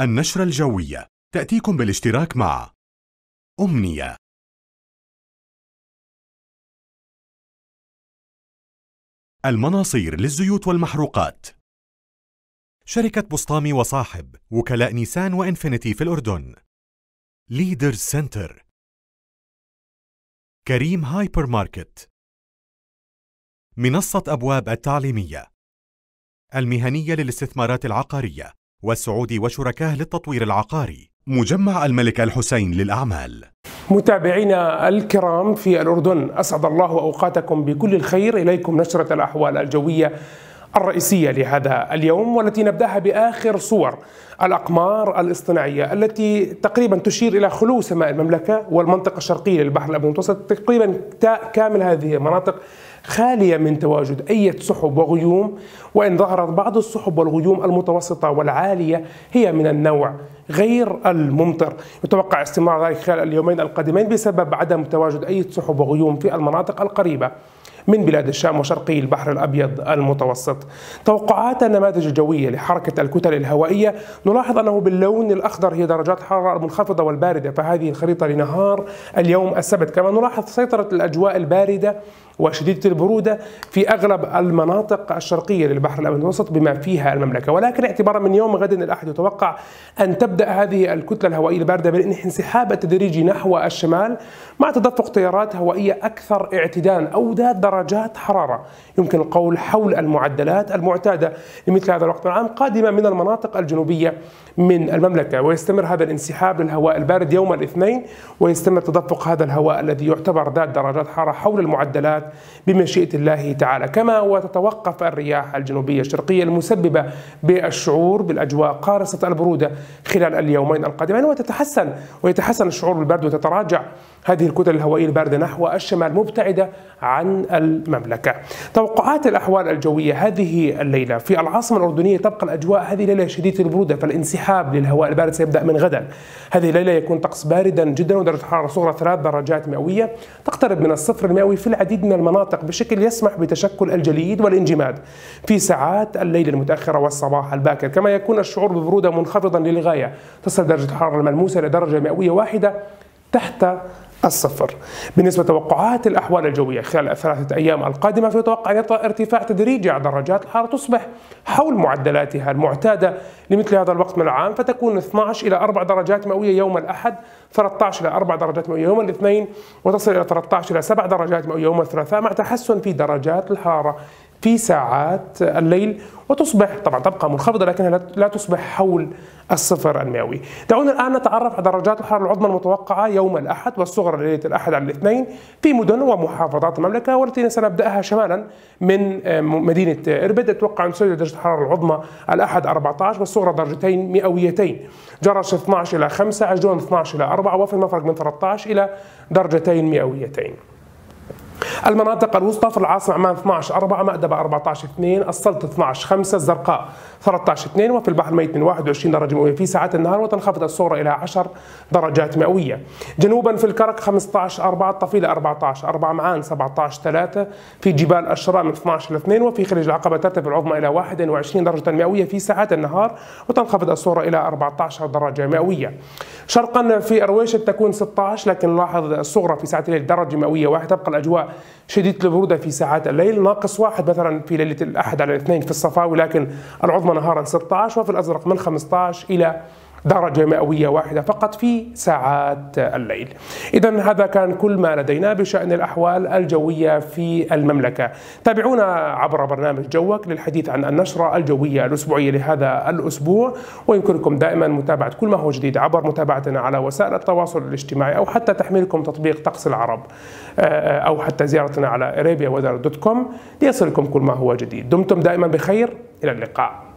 النشرة الجوية. تأتيكم بالاشتراك مع أمنية. المناصير للزيوت والمحروقات. شركة بسطامي وصاحب وكلاء نيسان وإنفينيتي في الأردن. ليدرز سنتر. كريم هايبر ماركت. منصة أبواب التعليمية. المهنية للاستثمارات العقارية. والسعودي وشركاه للتطوير العقاري. مجمع الملك الحسين للأعمال. متابعينا الكرام في الأردن أسعد الله أوقاتكم بكل الخير. إليكم نشرة الأحوال الجوية. الرئيسية لهذا اليوم والتي نبدأها بآخر صور الأقمار الاصطناعية التي تقريبا تشير إلى خلو سماء المملكة والمنطقة الشرقية للبحر الأبيض المتوسط تقريبا كامل هذه المناطق خالية من تواجد أي سحب وغيوم وإن ظهرت بعض السحب والغيوم المتوسطة والعالية هي من النوع غير الممطر. يتوقع استمرار ذلك خلال اليومين القادمين بسبب عدم تواجد أي سحب وغيوم في المناطق القريبة. من بلاد الشام وشرقي البحر الأبيض المتوسط. توقعات النماذج الجوية لحركة الكتل الهوائية نلاحظ أنه باللون الأخضر هي درجات حرارة المنخفضة والباردة فهذه الخريطة لنهار اليوم السبت. كما نلاحظ سيطرة الأجواء الباردة وشديدة البرودة في أغلب المناطق الشرقية للبحر الأبيض المتوسط بما فيها المملكة. ولكن اعتبارا من يوم غد الأحد يتوقع أن تبدأ هذه الكتلة الهوائية الباردة بالانسحاب التدريجي نحو الشمال مع تدفق تيارات هوائية أكثر اعتدالا أو ذات درجات حرارة. يمكن القول حول المعدلات المعتادة لمثل هذا الوقت العام قادمة من المناطق الجنوبية من المملكة ويستمر هذا الانسحاب للهواء البارد يوم الاثنين ويستمر تدفق هذا الهواء الذي يعتبر ذات درجات حرارة حول المعدلات بمشيئة الله تعالى. كما وتتوقف الرياح الجنوبية الشرقية المسببة بالشعور بالأجواء قارصة البرودة خلال اليومين القادمين وتتحسن ويتحسن الشعور بالبرد وتتراجع هذه الكتل الهوائية الباردة نحو الشمال مبتعدة عن المملكة. توقعات الأحوال الجوية هذه الليلة. في العاصمة الأردنية تبقى الأجواء هذه الليلة شديدة البرودة فالانسحاب للهواء البارد سيبدأ من غدا. هذه الليلة يكون طقس باردا جدا ودرجة حرارة صغرى ثلاث درجات مئوية. تقترب من الصفر المئوي في العديد من المناطق بشكل يسمح بتشكل الجليد والانجماد. في ساعات الليل المتأخرة والصباح الباكر كما يكون الشعور بالبرودة منخفضا للغاية. تصل درجة الحرارة الملموسة إلى درجة مئوية واحدة. تحت الصفر. بالنسبة لتوقعات الأحوال الجوية خلال الثلاثة أيام القادمة فيتوقع أن يطرأ ارتفاع تدريجي على درجات الحرارة تصبح حول معدلاتها المعتادة. لمثل هذا الوقت من العام فتكون 12 إلى 4 درجات مئوية يوم الأحد 13 إلى 4 درجات مئوية يوم الاثنين وتصل إلى 13 إلى 7 درجات مئوية يوم الثلاثاء مع تحسن في درجات الحرارة. في ساعات الليل وتصبح طبعا تبقى منخفضة لكنها لا تصبح حول الصفر المئوي. دعونا الآن نتعرف على درجات الحرارة العظمى المتوقعة يوم الأحد والصغرى ليلة الأحد على الاثنين في مدن ومحافظات المملكة والتي سنبدأها شمالا من آه، مدينة إربد. أتوقع أن تسجل درجة الحرارة العظمى الأحد 14 والصغرى درجتين مئويتين. جرش 12 إلى 5 عجلون 12 إلى 4 وفي المفرق من 13 إلى درجتين مئويتين. المناطق الوسطى في العاصمة عمان 12 4 مأدبة 14 2 السلط 12 5 الزرقاء 13 2 وفي البحر الميت من 21 درجة مئوية في ساعات النهار وتنخفض الصورة إلى 10 درجات مئوية. جنوبا في الكرك 15 4 الطفيلة 14 4 معان 17 3 في جبال الشراء من 12 ل 2 وفي خليج العقبة ترتفع العظمى إلى 21 درجة مئوية في ساعات النهار وتنخفض الصورة إلى 14 درجة مئوية. شرقا في أرويشة تكون 16 لكن نلاحظ الصغرى في ساعات الليل درجة مئوية واحدة تبقى الأجواء شديدة البرودة في ساعات الليل. ناقص واحد مثلا في ليلة الأحد على الاثنين في الصفاوي لكن العظمى نهارا 16 وفي الأزرق من 15 إلى درجة مئوية واحدة فقط في ساعات الليل. إذا هذا كان كل ما لدينا بشأن الأحوال الجوية في المملكة. تابعونا عبر برنامج جوك للحديث عن النشرة الجوية الأسبوعية لهذا الأسبوع. ويمكنكم دائما متابعة كل ما هو جديد عبر متابعتنا على وسائل التواصل الاجتماعي أو حتى تحميلكم تطبيق طقس العرب آه، أو حتى زيارتنا على arabia ليصلكم كل ما هو جديد. دمتم دائما بخير. إلى اللقاء.